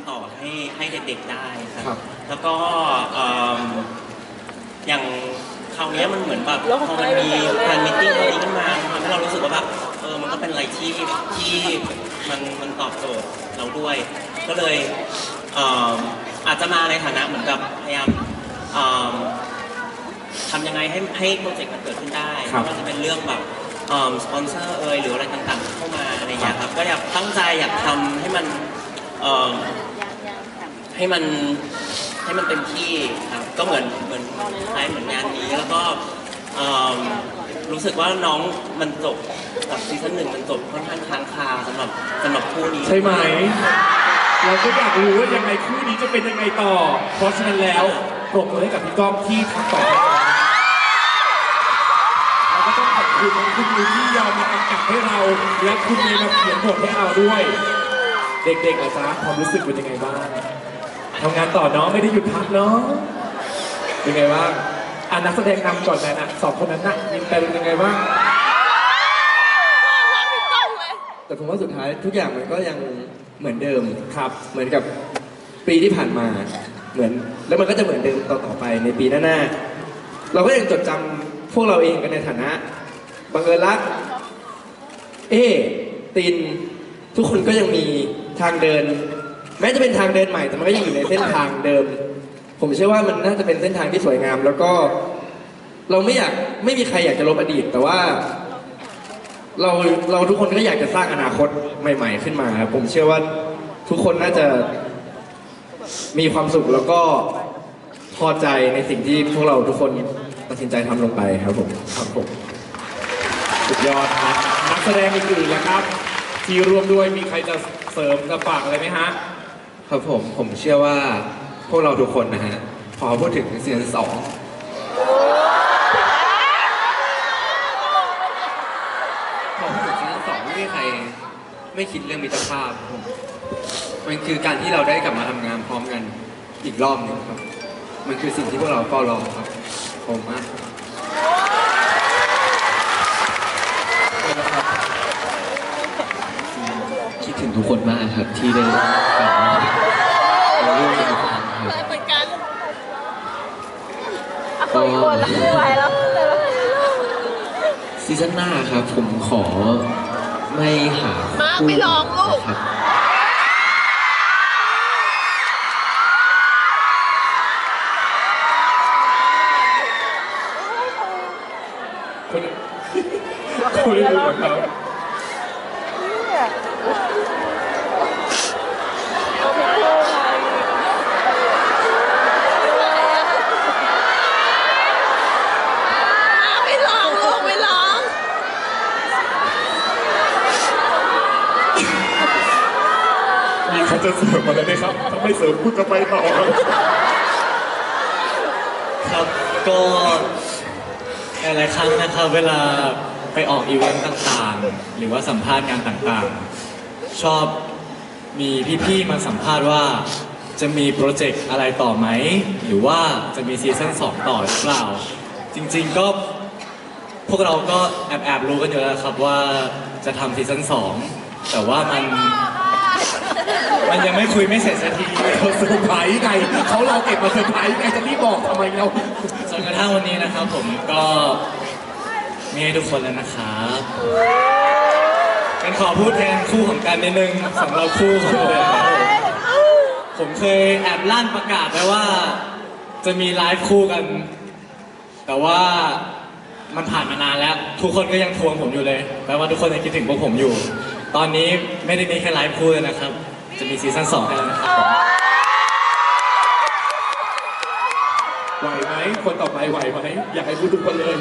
ำต่อให้ให้เด็กๆได้คครัรับบแล้วก็เอิ่มอย่างคราวเนี้ยมันเหมือนแบบพอมันมีแฟนมิทติ้งคราวนี้ขึ้นมาทำให้เรารู้สึกว่าแบบเออมันก็เป็นอะไรที่ที่มันมันตอบโจทย์เราด้วย ก็เลยเอิ่มอาจจะมาในฐานะเหมือนกับพยายามเอิ่ม ทำยังไงให้ให้โปรเจกต์มันเกิดขึ้นได้ครับไม่ว่าจะเป็นเรื่องแบบสปอนเซอร์เอยหรืออะไรต่างๆที่เข้ามาอะไรอย่างเงี้ยครับ ก็อยากตั้งใจอยากทำให้มันเอิ่ม ให้มันให้มันเต็มที่ครับก็เหมือนเหมือนคล้ายเหมือนงานนี้แล้วก็เอิ่มรู้สึกว่าน้องมันจบกับซีซั่นหนึ่งมันจบค่อนข้างค้างคาสำหรับสำหรับคู่นี้ ใช่ไหม เราก็อยากรู้ว่ายังไงคู่นี้จะเป็นยังไงต่อ เพราะฉะนั้นแล้วปรบมือให้กับพี่ก้องที่ทำต่อให้เราเราก็ต้องขอบคุณทั้งคุณมิวที่ยอมมากำกับให้เรา และคุณเมย์มาเขียนบทให้เราด้วย เด็กๆล่ะจ๊ะความรู้สึกเป็นยังไงบ้าง ทำงานต่อเนาะไม่ได้หยุดพักเนาะเป็นไงบ้างอะนักแสดงนำก่อนนะนะสองคนนั้นน่ะมีแต่เป็นยังไงบ้างแต่ผมว่าสุดท้ายทุกอย่างมันก็ยังเหมือนเดิมครับ เหมือนกับปีที่ผ่านมาเหมือน แล้วมันก็จะเหมือนเดิมต่อต่อไปในปีหน้าๆเราก็ยังจดจำพวกเราเองกันในฐานะบังเอิญรัก เอติน ทุกคนก็ยังมีทางเดิน แม้จะเป็นทางเดินใหม่แต่มันก็ยังอยู่ในเส้นทางเดิม ผมเชื่อว่ามันน่าจะเป็นเส้นทางที่สวยงาม แล้วก็ เราไม่อยากไม่มีใครอยากจะลบอดีต แต่ว่า เราเราทุกคนก็อยากจะสร้างอนาคตใหม่ ๆ ขึ้นมาครับผมเชื่อว่าทุกคนน่าจะมีความสุขแล้วก็พอใจในสิ่งที่พวกเราทุกคนตัดสินใจทำลงไปครับผมครับผม สุดยอดครับนักแสดงอื่นๆล่ะครับ ที่ร่วมด้วยมีใครจะเสริมจะฝากอะไรไหมฮะ ครับผมผมเชื่อว่าพวกเราทุกคนนะฮะ พอพูดถึงซีซั่นสองพอพูดถึงซีซั่นสองไม่มีใครไม่คิดเรื่องมิตรภาพผมมันคือการที่เราได้กลับมาทำงานพร้อมกันอีกรอบหนึ่งครับ มันคือสิ่งที่พวกเราเฝ้ารอครับผมมากคิดถึงทุกคนมากครับที่ได้กลับมาเราร่วมกันอีกครั้งครับ เหมือนกัน ก็ไม่ไหวแล้วซีซั่นหน้าครับผมขอไม่หามาร์คคู่ไม่ลองลูก ครับ คนคนอื่นๆครับ ไม่ลองลูกไม่ลอง มีใคร จะเสริมอะไรไหมครับถ้าไม่เสริมคุณจะไปต่อครับก็หลายๆครั้งนะครับเวลาไปออกอีเวนต์ต่างๆ หรือว่าสัมภาษณ์งานต่างๆ ชอบมีพี่ๆมาสัมภาษณ์ว่าจะมีโปรเจกต์อะไรต่อไหม หรือว่าจะมีซีซั่น2ต่อหรือเปล่า จริงๆก็พวกเราก็แอบๆรู้กันอยู่แล้วครับว่าจะทำซีซั่น2แต่ว่ามัน มันยังไม่คุยไม่เสร็จสักทีเขาเซอร์ไพรส์ไงเขารอเก็บมาเซอร์ไพรส์ไงจะรีบบอกทำไมเราจนกระทั่งวันนี้นะครับ ผมก็มีให้ทุกคนแล้วนะครับเป็นขอพูดแทนคู่ของกันนิดนึงสำหรับคู่ของผมครับผมผมเคยแอบลั่นประกาศไว้ว่า จะมีไลฟ์คู่กัน แต่ว่ามันผ่านมานานแล้ว ทุกคนก็ยังทวงผมอยู่เลยแปลว่าทุกคนยังคิดถึงพวกผมอยู่ ตอนนี้ไม่ได้มีแค่ไลฟ์คู่เลยนะครับ จะมีซีซั่นสองให้แล้วนะครับผมไหวไหมคนต่อไปไหวไหมอยากให้พูดทุกคนเลย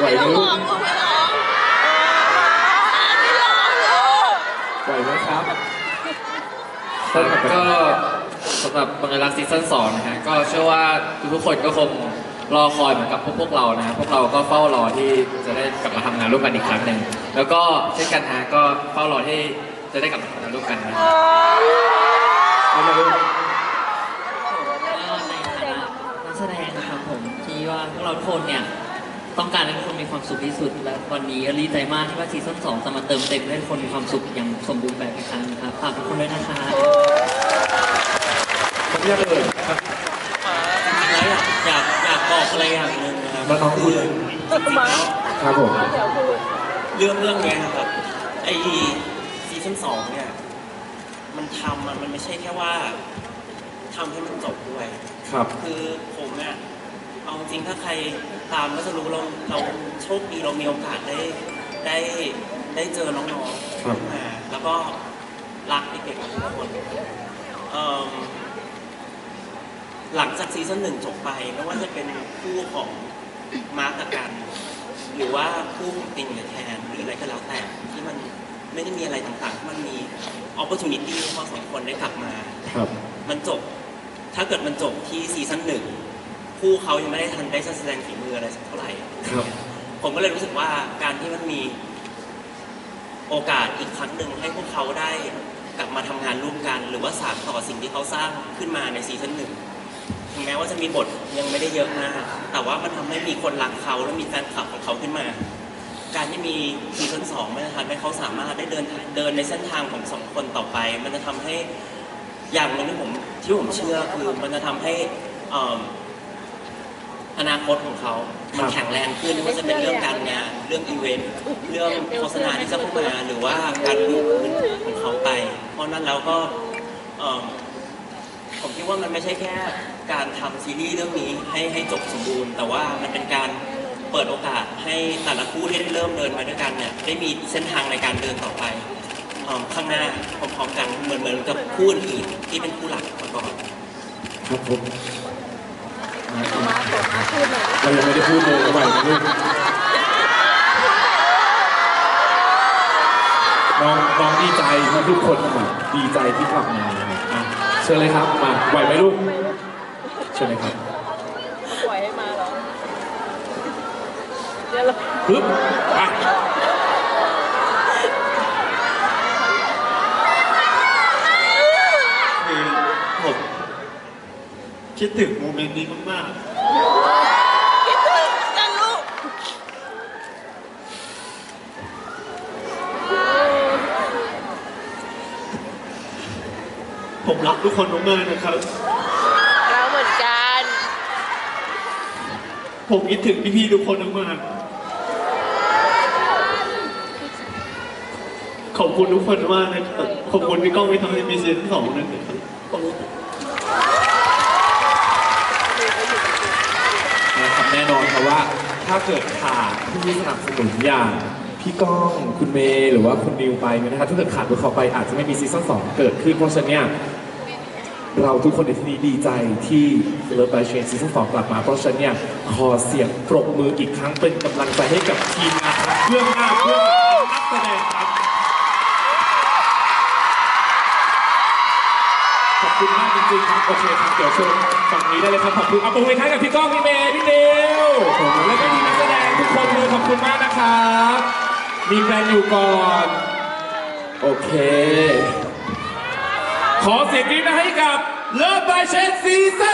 ไหวไม่ไหมลลูอกงลูกไม่ลองไม่ลองลูกไหวไหมครับก็สำหรับบังเอิญรักซีซั่นสองนะฮะก็เชื่อว่าทุกๆคนก็คงรอคอยเหมือนกับพวกพวกเรานะฮะพวกเราก็เฝ้ารอที่จะได้กลับมาทำงานร่วมกันอีกครั้งหนึ่งแล้วก็เช่นกันฮะก็เฝ้ารอที่ จะได้กลับมาทำงานร่วมกันนะเอามาดูก็ในฐานะนักแสดงนะครับผมที่ว่าพวกเราทุกคนเนี่ยต้องการให้ทุกคนมีความสุขที่สุด และวันนี้ดีใจมากที่ว่าซีซั่น2จะมาเติมเต็มให้ทุกคนมีความสุขอย่างสมบูรณ์แบบอีกครั้งนะครับฝากทุกคนด้วยนะครับยังเอ่ยจริงๆแล้วอยากอยากอยากบอกอะไรอย่างหนึ่งนะครับมาน้องพูดคือจริงๆแล้วครับผม เรื่องเรื่องเนี้ยนะครับไอ ซีซั่นสองเนี่ย มันทำมันมันไม่ใช่แค่ว่าทำให้มันจบด้วย ครับ คือผมเนี่ยเอาจริงๆถ้าใครตามก็จะรู้เราเราโชคดีเรามีโอกาสได้ได้ได้เจอน้องๆครับมาแล้วก็รักเด็กๆทุกคนเอิ่มหลังจากซีซั่นหนึ่งจบไปไม่ว่าจะเป็นคู่ของมาร์กกับกัน หรือว่าคู่ของติงกับแทนหรืออะไรก็แล้วแต่ที่มัน ไม่ได้มีอะไรต่างๆที่มันมี opportunity ให้เขาสองคนได้กลับมา ครับ มันจบ ถ้าเกิดมันจบที่ซีซั่นหนึ่งคู่เขายังไม่ได้ทันได้แสดงฝีมืออะไรสักเท่าไหร่ ครับ ผมก็เลยรู้สึกว่าการที่มันมีโอกาสอีกครั้งหนึ่งให้พวกเขาได้กลับมาทำงานร่วมกัน หรือว่าสานต่อสิ่งที่เขาสร้างขึ้นมาในซีซั่นหนึ่งถึงแม้ว่าจะมีบทยังไม่ได้เยอะมากแต่ว่ามันทำให้มีคนรักเขาและมีแฟนคลับของเขาขึ้นมา การที่มีซีซั่นสองมันจะทำให้เขาสามารถได้เดินเดินในเส้นทางของสองคนต่อไป มันจะทำให้อย่างหนึ่งที่ผมที่ผมเชื่อคือมันจะทำให้เอิ่มอนาคตของเขา มันแข็งแรงขึ้นไม่ว่าจะเป็นเรื่องการงาน เรื่องอีเวนต์ เรื่องโฆษณาที่จะเข้ามาหรือว่าการพูดของเขาไป เพราะนั้นแล้วก็เอิ่มผมคิดว่ามันไม่ใช่แค่การทำซีรีส์เรื่องนี้ให้ให้จบสมบูรณ์ แต่ว่ามันเป็นการ เปิดโอกาสให้แต่ละคู่ที่ได้เริ่มเดินมาด้วยกันเนี่ยได้มีเส้นทางในการเดินต่อไปเอิ่มข้างหน้าพร้อมๆกันเหมือนเหมือนกับคู่อื่นๆที่เป็นคู่หลักมาก่อนครับผมเรายังไม่ได้พูดเลยไหวไหมลูกน้องน้องดีใจที่ทุกคนมาดีใจที่กลับมานะครับอะเชิญเลยครับมาไหวไหมลูกเชิญเลยครับ ปล่อยให้มาเหรอเดี๋ยวเรา ปึ๊บอะคือผมคิดถึงโมเมนต์นี้มากคิดถึงกันลูกๆ ผมรักทุกคนมากๆนะครับ เราเหมือนกัน ผมคิดถึงพี่ๆทุกคนมากๆ ขอบคุณทุกคนมากนะครับขอบคุณพี่ก้องที่ทำให้มีซีซั่นสองนะครับขอบคุณนะครับแน่นอนครับว่าถ้าเกิดขาดผู้สนับสนุนอย่างพี่ก้องคุณเมย์หรือว่าคุณนิวไปเนี่ยนะครับถ้าเกิดขาดพวกเขาไปอาจจะไม่มีซีซั่นสองเกิดขึ้นเพราะฉะนั้นเนี่ยเราทุกคนในที่นี้ดีใจที่ Love by Chance ซีซั่นสองกลับมา เพราะฉะนั้นเนี่ยขอเสียงปรบมืออีกครั้งเป็นกำลังใจให้กับทีมงานเบื้องหน้าเบื้องหลังและนักแสดงครับ คุณมากจริงๆครับโอเคครับเดี๋ยวเชิญฝั่งนี้ได้เลยครับขอบคุณเอาปรบมือให้กับพี่ก้องพี่เมย์พี่นิวแล้วก็ทีมนักแสดงทุกคนเลยขอบคุณมากนะครับมีแฟนอยู่ก่อนโอเค ขอเสียงนี้นะให้กับ Love by Chance ซีซั่นสอง